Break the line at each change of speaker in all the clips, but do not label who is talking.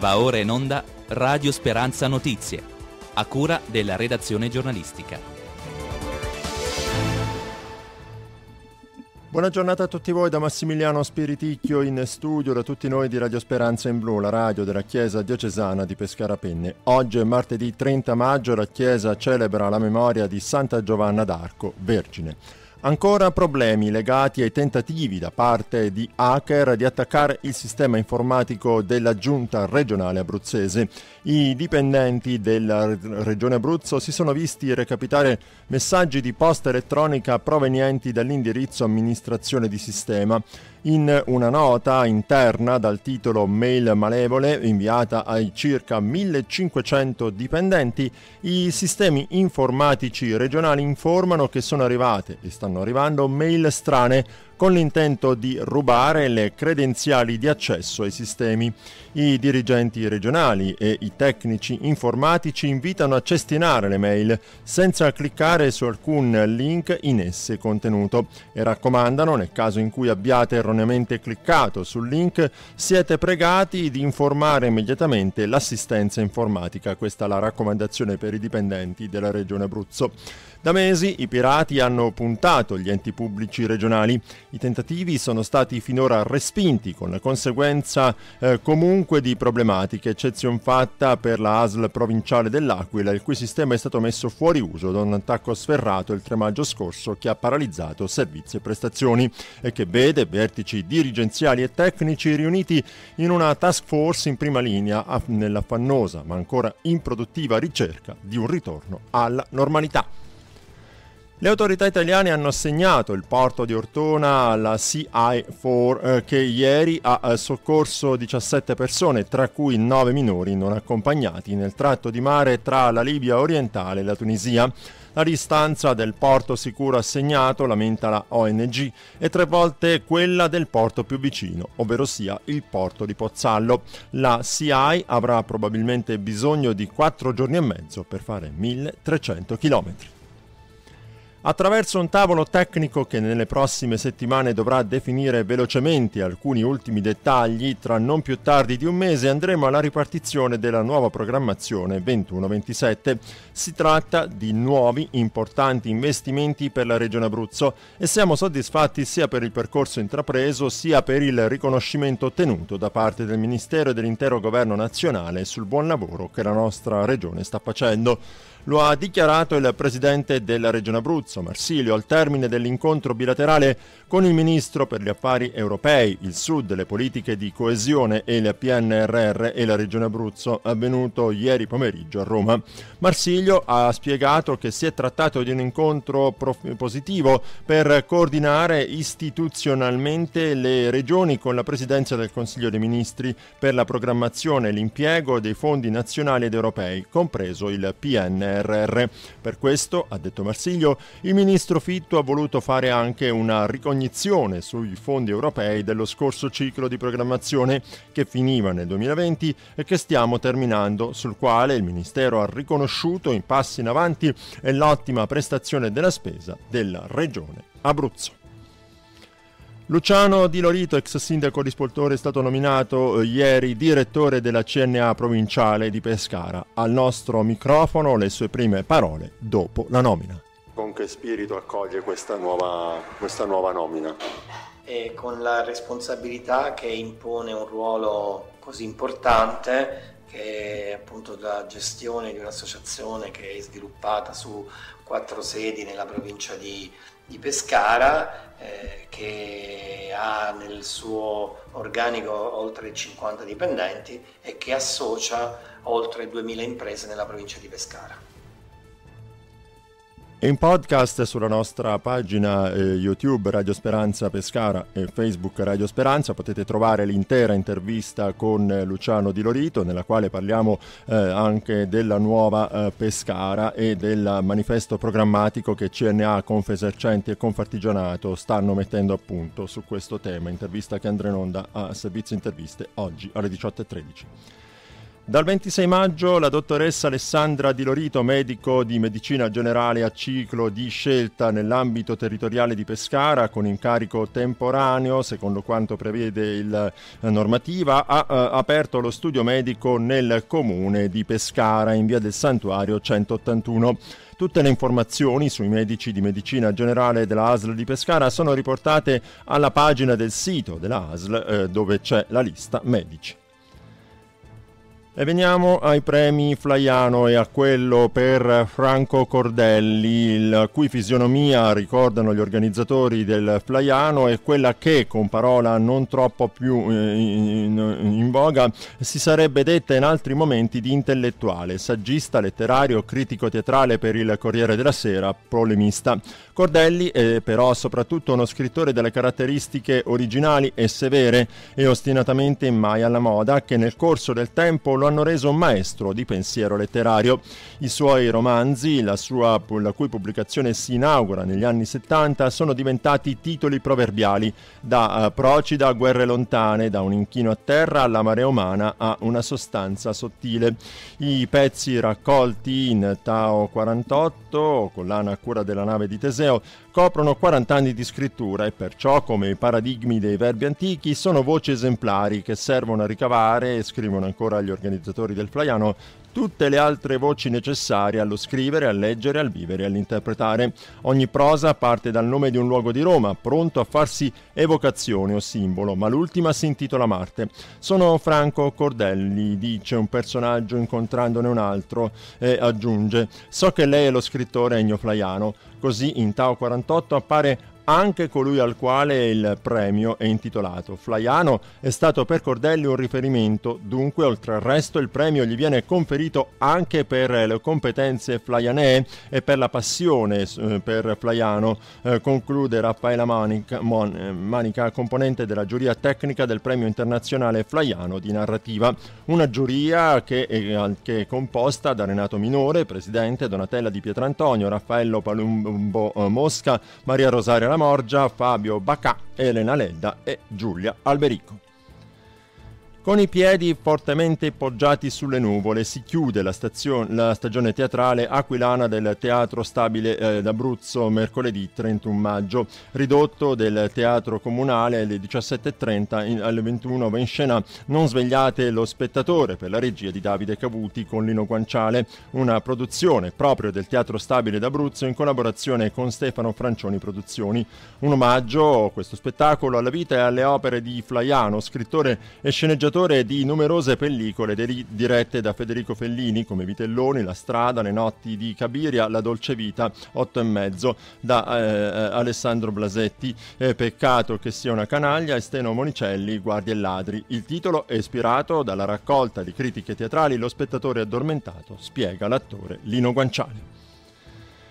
Va ora in onda Radio Speranza Notizie, a cura della redazione giornalistica.
Buona giornata a tutti voi da Massimiliano Spiriticchio in studio da tutti noi di Radio Speranza in Blu, la radio della Chiesa diocesana di Pescara Penne. Oggi è martedì 30 maggio, la Chiesa celebra la memoria di Santa Giovanna d'Arco, Vergine. Ancora problemi legati ai tentativi da parte di hacker di attaccare il sistema informatico della giunta regionale abruzzese. I dipendenti della regione Abruzzo si sono visti recapitare messaggi di posta elettronica provenienti dall'indirizzo amministrazione di sistema in una nota interna dal titolo Mail malevole inviata ai circa 1500 dipendenti, i sistemi informatici regionali informano che sono arrivate e stanno arrivando mail strane con l'intento di rubare le credenziali di accesso ai sistemi. I dirigenti regionali e i tecnici informatici invitano a cestinare le mail senza cliccare su alcun link in esse contenuto e raccomandano, nel caso in cui abbiate erroneamente cliccato sul link, siete pregati di informare immediatamente l'assistenza informatica. Questa è la raccomandazione per i dipendenti della regione Abruzzo. Da mesi i pirati hanno puntato gli enti pubblici regionali. I tentativi sono stati finora respinti con la conseguenza eh, comunque di problematiche, eccezion fatta per la ASL provinciale dell'Aquila, il cui sistema è stato messo fuori uso da un attacco sferrato il 3 maggio scorso che ha paralizzato servizi e prestazioni e che vede vertici dirigenziali e tecnici riuniti in una task force in prima linea nell'affannosa ma ancora improduttiva ricerca di un ritorno alla normalità. Le autorità italiane hanno assegnato il porto di Ortona alla CI4 eh, che ieri ha eh, soccorso 17 persone, tra cui 9 minori non accompagnati, nel tratto di mare tra la Libia orientale e la Tunisia. La distanza del porto sicuro assegnato, lamenta la ONG, è tre volte quella del porto più vicino, ovvero sia il porto di Pozzallo. La CI avrà probabilmente bisogno di 4 giorni e mezzo per fare 1300 chilometri. Attraverso un tavolo tecnico che nelle prossime settimane dovrà definire velocemente alcuni ultimi dettagli, tra non più tardi di un mese andremo alla ripartizione della nuova programmazione 21-27. Si tratta di nuovi importanti investimenti per la Regione Abruzzo e siamo soddisfatti sia per il percorso intrapreso sia per il riconoscimento ottenuto da parte del Ministero e dell'intero Governo nazionale sul buon lavoro che la nostra Regione sta facendo. Lo ha dichiarato il presidente della Regione Abruzzo, Marsilio, al termine dell'incontro bilaterale con il ministro per gli affari europei, il Sud, le politiche di coesione e il PNRR e la Regione Abruzzo, avvenuto ieri pomeriggio a Roma. Marsilio ha spiegato che si è trattato di un incontro prof- positivo per coordinare istituzionalmente le regioni con la presidenza del Consiglio dei Ministri per la programmazione e l'impiego dei fondi nazionali ed europei, compreso il PNRR. PNRR. Per questo, ha detto Marsiglio, il ministro Fitto ha voluto fare anche una ricognizione sui fondi europei dello scorso ciclo di programmazione che finiva nel 2020 e che stiamo terminando, sul quale il Ministero ha riconosciuto in passi in avanti e l'ottima prestazione della spesa della Regione Abruzzo. Luciano Di Lorito, ex sindaco di Spoltore, è stato nominato eh, ieri direttore della CNA provinciale di Pescara. Al nostro microfono le sue prime parole dopo la nomina.
Con che spirito accoglie questa nuova, questa nuova nomina?
E con la responsabilità che impone un ruolo così importante che è appunto la gestione di un'associazione che è sviluppata su quattro sedi nella provincia di, di Pescara, eh, che ha nel suo organico oltre 50 dipendenti e che associa oltre 2000 imprese nella provincia di Pescara.
In podcast sulla nostra pagina eh, YouTube Radio Speranza Pescara e Facebook Radio Speranza potete trovare l'intera intervista con eh, Luciano Di Lorito nella quale parliamo eh, anche della nuova eh, Pescara e del manifesto programmatico che CNA, Confesercenti e Confartigianato stanno mettendo a punto su questo tema, intervista che andrà in onda a Servizio Interviste oggi alle 18.13. Dal 26 maggio la dottoressa Alessandra Di Lorito, medico di medicina generale a ciclo di scelta nell'ambito territoriale di Pescara con incarico temporaneo, secondo quanto prevede la eh, normativa, ha eh, aperto lo studio medico nel comune di Pescara in via del Santuario 181. Tutte le informazioni sui medici di medicina generale della ASL di Pescara sono riportate alla pagina del sito della ASL eh, dove c'è la lista medici. E veniamo ai premi Flaiano e a quello per Franco Cordelli, la cui fisionomia, ricordano gli organizzatori del Flaiano, è quella che, con parola non troppo più eh, in, in, voga, si sarebbe detta in altri momenti di intellettuale, saggista, letterario, critico teatrale per il Corriere della Sera, polemista. Cordelli è però soprattutto uno scrittore dalle caratteristiche originali e severe e ostinatamente mai alla moda, che nel corso del tempo lo hanno reso un maestro di pensiero letterario. I suoi romanzi, la, sua, la cui pubblicazione si inaugura negli anni 70, sono diventati titoli proverbiali, da uh, Procida a Guerre lontane, da un inchino a terra alla marea umana a una sostanza sottile. I pezzi raccolti in Tao 48, collana a cura della nave di Teseo, coprono 40 anni di scrittura e perciò, come i paradigmi dei verbi antichi, sono voci esemplari che servono a ricavare, e scrivono ancora gli organizzatori del Flaiano, tutte le altre voci necessarie allo scrivere, a leggere, al vivere e all'interpretare. Ogni prosa parte dal nome di un luogo di Roma, pronto a farsi evocazione o simbolo, ma l'ultima si intitola Marte. Sono Franco Cordelli, dice un personaggio incontrandone un altro e aggiunge: So che lei è lo scrittore Ennio Flaiano. Così in Tao 48 appare anche colui al quale il premio è intitolato. Flaiano è stato per Cordelli un riferimento, dunque oltre al resto il premio gli viene conferito anche per le competenze flaianee e per la passione eh, per Flaiano, eh, conclude Raffaella Manica, Mon, eh, Manica, componente della giuria tecnica del premio internazionale Flaiano di narrativa, una giuria che è, che è composta da Renato Minore, presidente, Donatella Di Pietrantonio, Raffaello Palumbo eh, Mosca, Maria Rosaria Morgia, Fabio Bacà, Elena Ledda e Giulia Alberico. Con i piedi fortemente poggiati sulle nuvole si chiude la, stazione, la stagione teatrale aquilana del Teatro Stabile eh, d'Abruzzo mercoledì 31 maggio. Ridotto del Teatro Comunale alle 17.30 in, alle 21 va in scena Non svegliate lo spettatore per la regia di Davide Cavuti con Lino Guanciale, una produzione proprio del Teatro Stabile d'Abruzzo in collaborazione con Stefano Francioni Produzioni. Un omaggio, questo spettacolo, alla vita e alle opere di Flaiano, scrittore e sceneggiatore autore di numerose pellicole dirette da Federico Fellini come Vitelloni, La strada, Le notti di Cabiria, La dolce vita, Otto e mezzo da eh, eh, Alessandro Blasetti. Eh, peccato che sia una canaglia e Steno Monicelli, Guardie e ladri. Il titolo è ispirato dalla raccolta di critiche teatrali Lo spettatore addormentato, spiega l'attore Lino Guanciale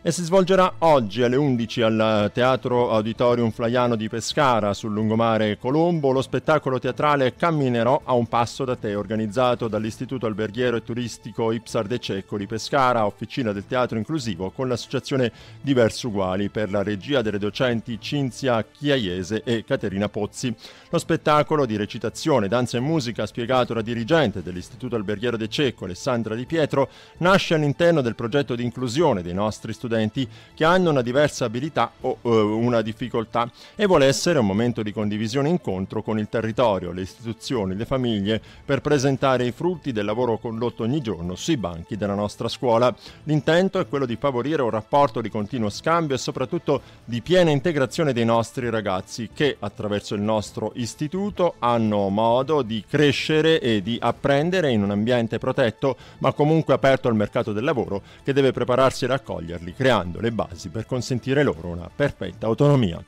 e si svolgerà oggi alle 11 al Teatro Auditorium Flaiano di Pescara sul lungomare Colombo lo spettacolo teatrale Camminerò a un passo da te organizzato dall'Istituto Alberghiero e Turistico Ipsar de Cecco di Pescara, officina del teatro inclusivo con l'associazione Diversi Uguali per la regia delle docenti Cinzia Chiaiese e Caterina Pozzi. Lo spettacolo di recitazione, danza e musica spiegato da dirigente dell'Istituto Alberghiero de Cecco Alessandra Di Pietro nasce all'interno del progetto di inclusione dei nostri studenti studenti che hanno una diversa abilità o uh, una difficoltà e vuole essere un momento di condivisione e incontro con il territorio, le istituzioni, le famiglie per presentare i frutti del lavoro condotto ogni giorno sui banchi della nostra scuola. L'intento è quello di favorire un rapporto di continuo scambio e soprattutto di piena integrazione dei nostri ragazzi che attraverso il nostro istituto hanno modo di crescere e di apprendere in un ambiente protetto ma comunque aperto al mercato del lavoro che deve prepararsi ad accoglierli creando le basi per consentire loro una perfetta autonomia.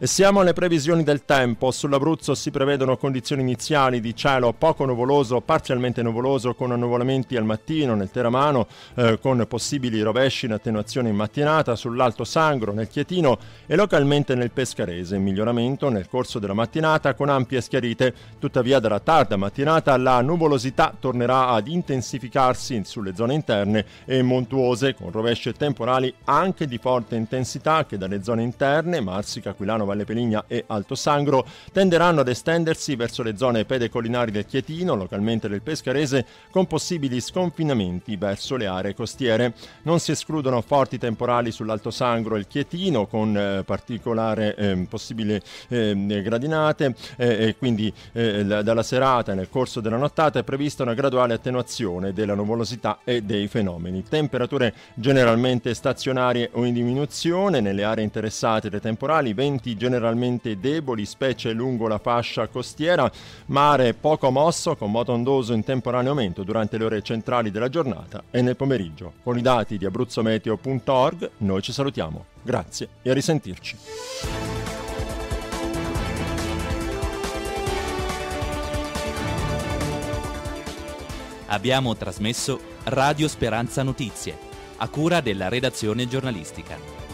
E siamo alle previsioni del tempo. Sull'Abruzzo si prevedono condizioni iniziali di cielo poco nuvoloso, parzialmente nuvoloso, con annuvolamenti al mattino nel Teramano, eh, con possibili rovesci in attenuazione in mattinata, sull'Alto Sangro, nel Chietino e localmente nel Pescarese. Miglioramento nel corso della mattinata con ampie schiarite. Tuttavia dalla tarda mattinata la nuvolosità tornerà ad intensificarsi sulle zone interne e montuose, con rovesci temporali anche di forte intensità che dalle zone interne, Marsica, Aquilano, Valle Peligna e Alto Sangro tenderanno ad estendersi verso le zone pedecolinari del Chietino, localmente del Pescarese, con possibili sconfinamenti verso le aree costiere. Non si escludono forti temporali sull'Alto Sangro e il Chietino, con eh, particolare eh, possibili eh, gradinate, e quindi eh, dalla serata e nel corso della nottata è prevista una graduale attenuazione della nuvolosità e dei fenomeni. Temperature generalmente stazionarie o in diminuzione nelle aree interessate dai temporali, venti generalmente deboli, specie lungo la fascia costiera, mare poco mosso con moto ondoso in temporaneo aumento durante le ore centrali della giornata e nel pomeriggio. Con i dati di abruzzometeo.org noi ci salutiamo. Grazie e a risentirci.
Abbiamo trasmesso Radio Speranza Notizie, a cura della redazione giornalistica.